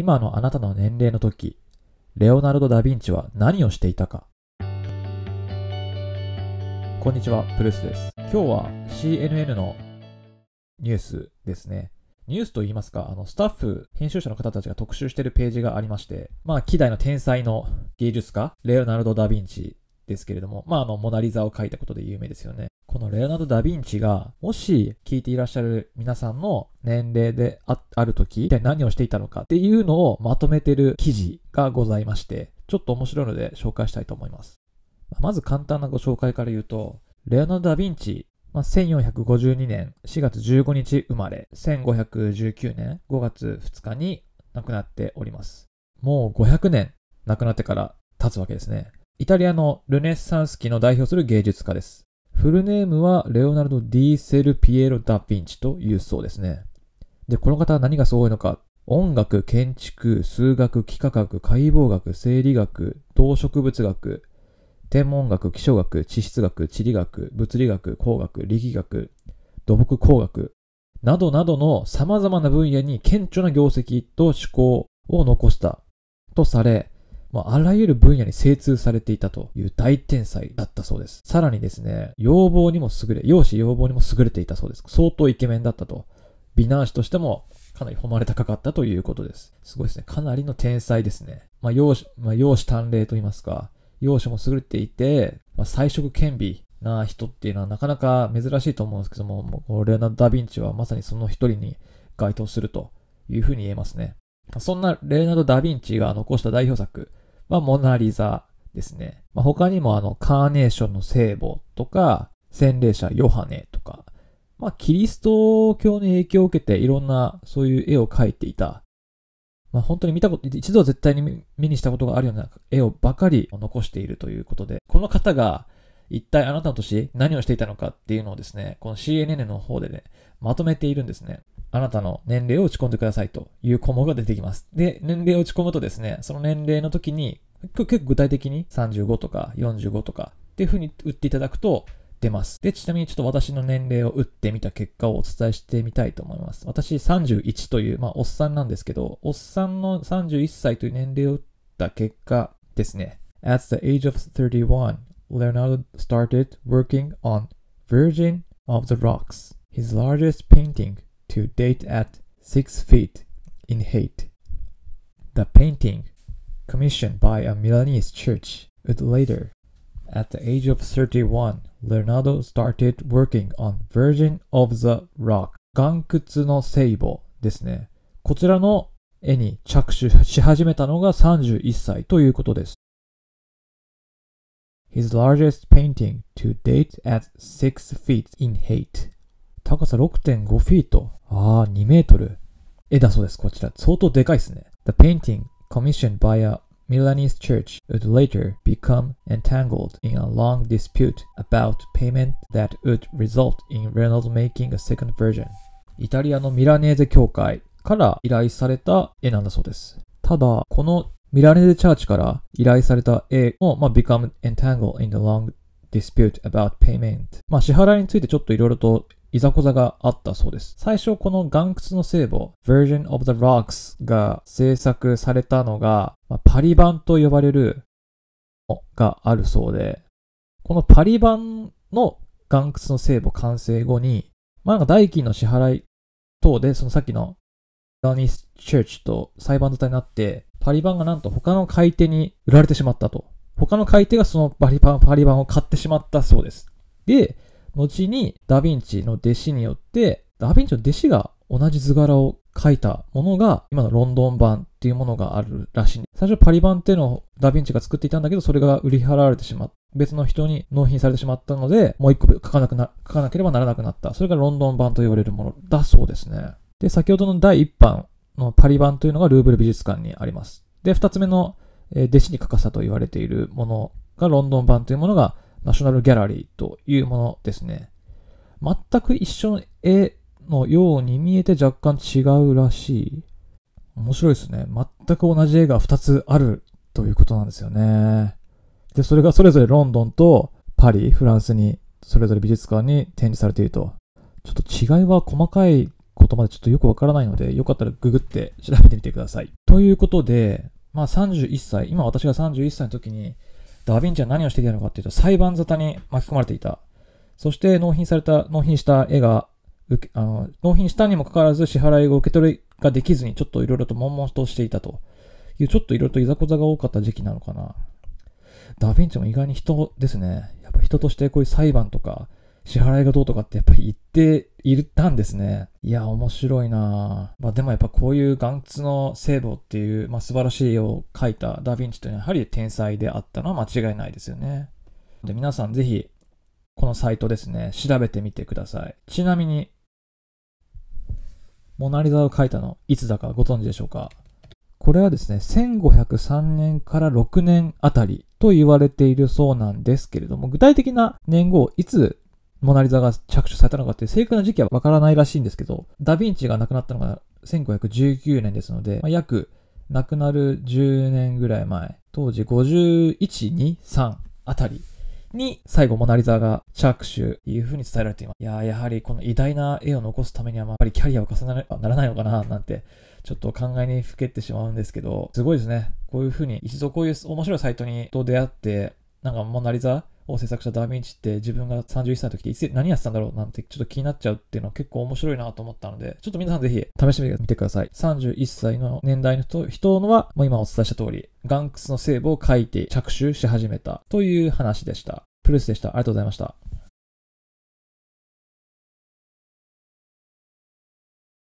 今のあなたの年齢の時、レオナルド・ダ・ヴィンチは何をしていたか？こんにちは、プルースです。今日は CNN のニュースですね。ニュースと言いますか、あの、スタッフ、編集者の方たちが特集しているページがありまして、まあ、希代の天才の芸術家、レオナルド・ダ・ヴィンチですけれども、まあ、あの、モナリザを描いたことで有名ですよね。このレオナルド・ダ・ヴィンチが、もし聞いていらっしゃる皆さんの年齢であある時、一体何をしていたのかっていうのをまとめてる記事がございまして、ちょっと面白いので紹介したいと思います。まず簡単なご紹介から言うと、レオナルド・ダ・ヴィンチまあ、1452年4月15日生まれ、1519年5月2日に亡くなっております。もう500年亡くなってから経つわけですね。イタリアのルネッサンス期の代表する芸術家です。フルネームはレオナルド・ディーセル・ピエロ・ダ・ヴィンチというそうですね。で、この方は何がすごいのか。音楽、建築、数学、幾何学、解剖学、生理学、動植物学、天文学、気象学、地質学、地理学、物理学、工学、力学、土木工学、などなどの様々な分野に顕著な業績と思考を残したとされ、まあ、あらゆる分野に精通されていたという大天才だったそうです。さらにですね、要望にも優れ、容姿要望にも優れていたそうです。相当イケメンだったと。美男子としてもかなり誉れ高かったということです。すごいですね。かなりの天才ですね。まあ、容姿、まあ、容姿端麗と言いますか、容姿も優れていて、まあ、彩色兼備な人っていうのはなかなか珍しいと思うんですけども、もうレナ・ダ・ヴィンチはまさにその一人に該当するというふうに言えますね。そんなレオナルド・ダ・ヴィンチが残した代表作はモナリザですね。まあ、他にもあの、カーネーションの聖母とか、洗礼者ヨハネとか、まあ、キリスト教の影響を受けていろんなそういう絵を描いていたまあ、本当に見たこと、一度は絶対に目にしたことがあるような絵をばかり残しているということで、この方が一体あなたの年何をしていたのかっていうのをですね、この CNN の方でね、まとめているんですね。あなたの年齢を打ち込んでくださいという項目が出てきます。で、年齢を打ち込むとですね、その年齢の時に、結構具体的に35とか45とかっていう風に打っていただくと、出ます。で、ちなみにちょっと私の年齢を打ってみた結果をお伝えしてみたいと思います。私31という、まあ、おっさんなんですけど、おっさんの31歳という年齢を打った結果ですね。At the age of 31, Leonardo started working on Virgin of the Rocks, his largest painting to date at 6 feet in height. The painting, commissioned by a Milanese church, would later At the age of 31, Leonardo started working on Virgin of the Rock 岩窟の聖母ですね。こちらの絵に着手し始めたのが31歳ということです。His largest painting to date at 6 feet in height 高さ6.5フィート。ああ、2メートル。絵だそうです、こちら。相当でかいですね。The painting commissioned by a Milanese church would later become entangled in a long dispute about payment that would result in Reynolds making a second version. イタリアのミラネーゼ教会から依頼された絵なんだそうです。ただ、このミラネーゼチャーチから依頼された絵も、まあ、become entangled in the long dispute about payment。まあ、支払いについてちょっといろいろといざこざがあったそうです。最初この岩窟の聖母、Virgin of the Rocks が制作されたのが、ま、パリ版と呼ばれるのがあるそうで、このパリ版の岩窟の聖母完成後に、まあ、なんか代金の支払い等で、そのさっきのダーニス・チェーチと裁判沙汰になって、パリ版がなんと他の買い手に売られてしまったと。他の買い手がそのパリ版、パリ版を買ってしまったそうです。で、後にダヴィンチの弟子によって、ダヴィンチの弟子が同じ図柄を描いたものが、今のロンドン版っていうものがあるらしい。最初パリ版っていうのをダヴィンチが作っていたんだけど、それが売り払われてしまった。別の人に納品されてしまったので、もう一個書かなくな、書かなければならなくなった。それがロンドン版と言われるものだそうですね。で、先ほどの第一版のパリ版というのがルーブル美術館にあります。で、二つ目の弟子に書かせたと言われているものがロンドン版というものがナショナルギャラリーというものですね。全く一緒の絵のように見えて若干違うらしい。面白いですね。全く同じ絵が2つあるということなんですよね。で、それがそれぞれロンドンとパリ、フランスに、それぞれ美術館に展示されていると。ちょっと違いは細かいことまでちょっとよくわからないので、よかったらググって調べてみてください。ということで、まあ31歳、今私が31歳の時に、ダヴィンチは何をしていたのかっていうと、裁判沙汰に巻き込まれていた。そして納品された、納品した絵が、受けあの納品したにもかかわらず支払いを受け取りができずに、ちょっといろいろと悶々としていたという、ちょっといろいろといざこざが多かった時期なのかな。ダヴィンチも意外に人ですね。やっぱ人としてこういう裁判とか、支払いがどうとかってやっぱり言っていたんですね。いや、面白いなまあでもやっぱこういう眼屈の聖母っていう、まあ、素晴らしい絵を描いたダヴィンチというのはやはり天才であったのは間違いないですよね。で、皆さんぜひこのサイトですね、調べてみてください。ちなみに、モナリザを描いたのいつだかご存知でしょうか？これはですね、1503年から6年あたりと言われているそうなんですけれども、具体的な年号、いつモナリザが着手されたのかっていう正確な時期はわからないらしいんですけど、ダヴィンチが亡くなったのが1519年ですので、まあ、約亡くなる10年ぐらい前、当時51、2、3あたりに最後モナリザが着手という風に伝えられています。いややはりこの偉大な絵を残すためには、やっぱりキャリアを重ねならないのかな、なんて、ちょっと考えにふけってしまうんですけど、すごいですね。こういう風に一度こういう面白いサイトにと出会って、なんかモナリザを制作したダヴィンチって自分が31歳の時って何やってたんだろう？なんてちょっと気になっちゃうっていうのは結構面白いなと思ったので、ちょっと皆さんぜひ試してみてください。31歳の年代の人のは、もう今お伝えした通り、ガンクスの聖母を書いて着手し始めたという話でした。プルースでした。ありがとうございました。